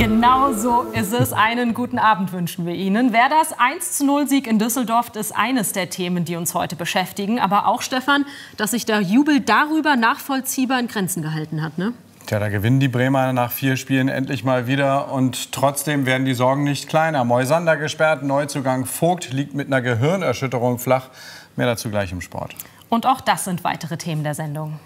Genau so ist es. Einen guten Abend wünschen wir Ihnen. Wer das 1-0-Sieg in Düsseldorf ist eines der Themen, die uns heute beschäftigen. Aber auch, Stefan, dass sich der Jubel darüber nachvollziehbar in Grenzen gehalten hat. Ne? Tja, da gewinnen die Bremer nach vier Spielen endlich mal wieder. Und trotzdem werden die Sorgen nicht kleiner. Moisander gesperrt, Neuzugang Vogt liegt mit einer Gehirnerschütterung flach. Mehr dazu gleich im Sport. Und auch das sind weitere Themen der Sendung.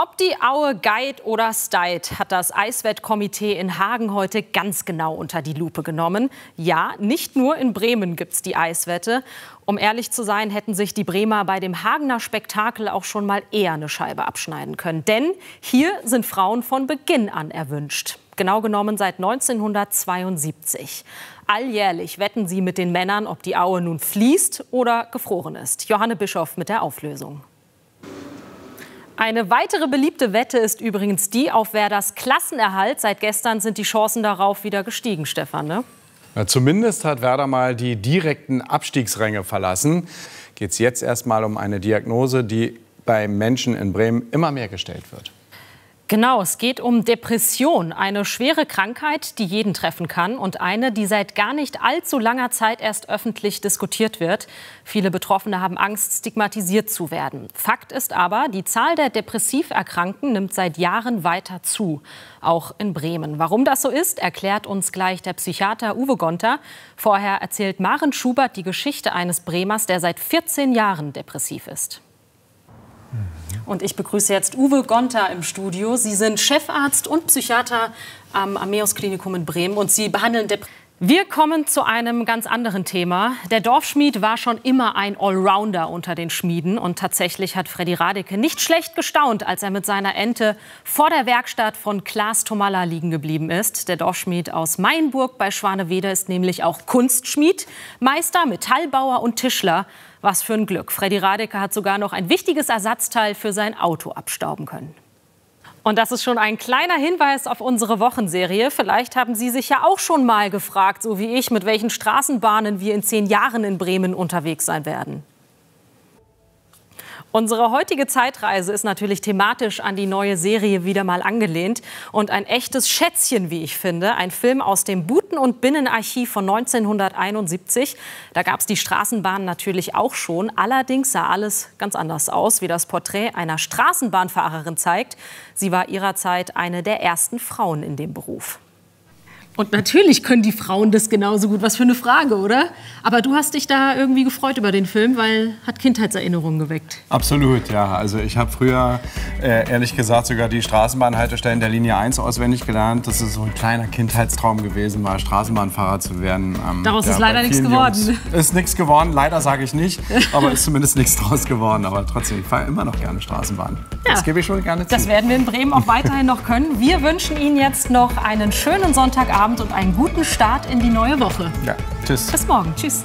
Ob die Aue geit oder steit, hat das Eiswettkomitee in Hagen heute ganz genau unter die Lupe genommen. Ja, nicht nur in Bremen gibt es die Eiswette. Um ehrlich zu sein, hätten sich die Bremer bei dem Hagener Spektakel auch schon mal eher eine Scheibe abschneiden können. Denn hier sind Frauen von Beginn an erwünscht. Genau genommen seit 1972. Alljährlich wetten sie mit den Männern, ob die Aue nun fließt oder gefroren ist. Johanne Bischoff mit der Auflösung. Eine weitere beliebte Wette ist übrigens die auf Werders Klassenerhalt. Seit gestern sind die Chancen darauf wieder gestiegen, Stefan. Ne? Ja, zumindest hat Werder mal die direkten Abstiegsränge verlassen. Geht es jetzt erstmal um eine Diagnose, die bei Menschen in Bremen immer mehr gestellt wird. Genau, es geht um Depression, eine schwere Krankheit, die jeden treffen kann und eine, die seit gar nicht allzu langer Zeit erst öffentlich diskutiert wird. Viele Betroffene haben Angst, stigmatisiert zu werden. Fakt ist aber, die Zahl der depressiv Erkrankten nimmt seit Jahren weiter zu, auch in Bremen. Warum das so ist, erklärt uns gleich der Psychiater Uwe Gonter. Vorher erzählt Maren Schubert die Geschichte eines Bremers, der seit 14 Jahren depressiv ist. Und ich begrüße jetzt Uwe Gonter im Studio. Sie sind Chefarzt und Psychiater am Ameos Klinikum in Bremen und Sie behandeln Depressionen. Wir kommen zu einem ganz anderen Thema. Der Dorfschmied war schon immer ein Allrounder unter den Schmieden. Und tatsächlich hat Freddy Radeke nicht schlecht gestaunt, als er mit seiner Ente vor der Werkstatt von Klaas Tomalla liegen geblieben ist. Der Dorfschmied aus Mainburg bei Schwanewede ist nämlich auch Kunstschmied, Meister, Metallbauer und Tischler. Was für ein Glück. Freddy Radeke hat sogar noch ein wichtiges Ersatzteil für sein Auto abstauben können. Und das ist schon ein kleiner Hinweis auf unsere Wochenserie. Vielleicht haben Sie sich ja auch schon mal gefragt, so wie ich, mit welchen Straßenbahnen wir in zehn Jahren in Bremen unterwegs sein werden. Unsere heutige Zeitreise ist natürlich thematisch an die neue Serie wieder mal angelehnt. Und ein echtes Schätzchen, wie ich finde. Ein Film aus dem Buten- und Binnenarchiv von 1971. Da gab es die Straßenbahn natürlich auch schon. Allerdings sah alles ganz anders aus, wie das Porträt einer Straßenbahnfahrerin zeigt. Sie war ihrer Zeit eine der ersten Frauen in dem Beruf. Und natürlich können die Frauen das genauso gut. Was für eine Frage, oder? Aber du hast dich da irgendwie gefreut über den Film, weil hat Kindheitserinnerungen geweckt. Absolut, ja. Also ich habe früher, äh, ehrlich gesagt, sogar die Straßenbahnhaltestellen der Linie 1 auswendig gelernt. Das ist so ein kleiner Kindheitstraum gewesen, mal Straßenbahnfahrer zu werden. Ähm, Daraus ja, ist leider nichts geworden. Jungs ist nichts geworden, leider sage ich nicht. Aber ist zumindest nichts draus geworden. Aber trotzdem, ich fahre immer noch gerne Straßenbahn. Ja, das gebe ich schon gerne zu. Das werden wir in Bremen auch weiterhin noch können. Wir wünschen Ihnen jetzt noch einen schönen Sonntagabend Abend und einen guten Start in die neue Woche. Ja, tschüss. Bis morgen. Tschüss.